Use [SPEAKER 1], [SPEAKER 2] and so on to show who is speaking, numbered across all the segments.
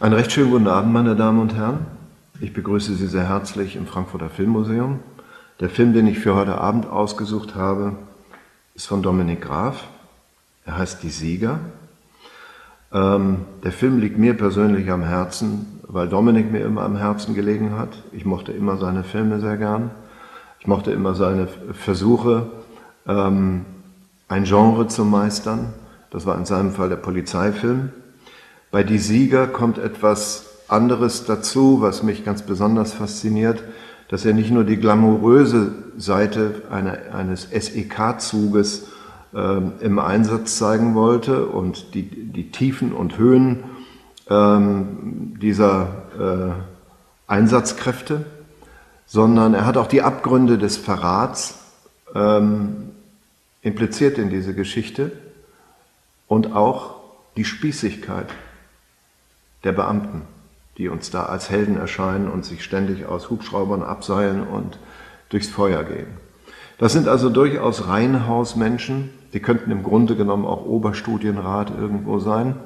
[SPEAKER 1] Einen recht schönen guten Abend, meine Damen und Herren. Ich begrüße Sie sehr herzlich im Frankfurter Filmmuseum. Der Film, den ich für heute Abend ausgesucht habe, ist von Dominik Graf. Er heißt Die Sieger. Ähm, der Film liegt mir persönlich am Herzen, weil Dominik mir immer am Herzen gelegen hat. Ich mochte immer seine Filme sehr gern. Ich mochte immer seine Versuche, ähm, ein Genre zu meistern. Das war in seinem Fall der Polizeifilm. Bei Die Sieger kommt etwas anderes dazu, was mich ganz besonders fasziniert, dass er nicht nur die glamouröse Seite eine, eines SEK-Zuges äh, im Einsatz zeigen wollte und die, die Tiefen und Höhen ähm, dieser äh, Einsatzkräfte, sondern er hat auch die Abgründe des Verrats ähm, impliziert in diese Geschichte und auch die Spießigkeit der Beamten, die uns da als Helden erscheinen und sich ständig aus Hubschraubern abseilen und durchs Feuer gehen. Das sind also durchaus Reihenhausmenschen, die könnten im Grunde genommen auch Oberstudienrat irgendwo sein,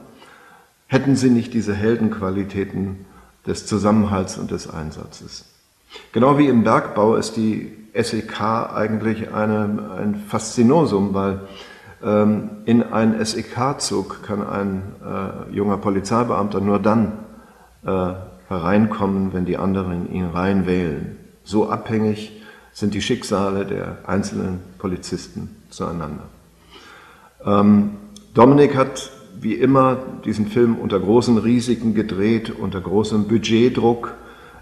[SPEAKER 1] hätten sie nicht diese Heldenqualitäten des Zusammenhalts und des Einsatzes. Genau wie im Bergbau ist die SEK eigentlich eine, ein Faszinosum, weil in einen SEK-Zug kann ein äh, junger Polizeibeamter nur dann äh, hereinkommen, wenn die anderen ihn reinwählen. So abhängig sind die Schicksale der einzelnen Polizisten zueinander. Ähm, Dominik hat wie immer diesen Film unter großen Risiken gedreht, unter großem Budgetdruck.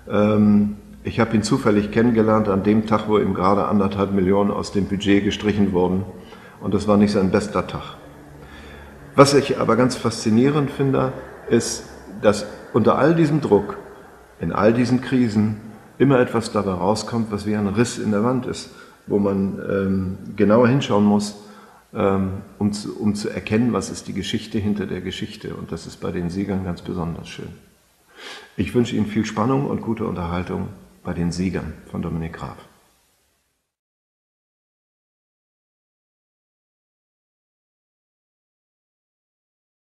[SPEAKER 1] Ähm, ich habe ihn zufällig kennengelernt an dem Tag, wo ihm gerade anderthalb Millionen aus dem Budget gestrichen wurden und das war nicht sein bester Tag. Was ich aber ganz faszinierend finde, ist, dass unter all diesem Druck, in all diesen Krisen, immer etwas dabei rauskommt, was wie ein Riss in der Wand ist, wo man ähm, genauer hinschauen muss, ähm, um, zu, um zu erkennen, was ist die Geschichte hinter der Geschichte. Und das ist bei den Siegern ganz besonders schön. Ich wünsche Ihnen viel Spannung und gute Unterhaltung bei den Siegern von Dominik Graf.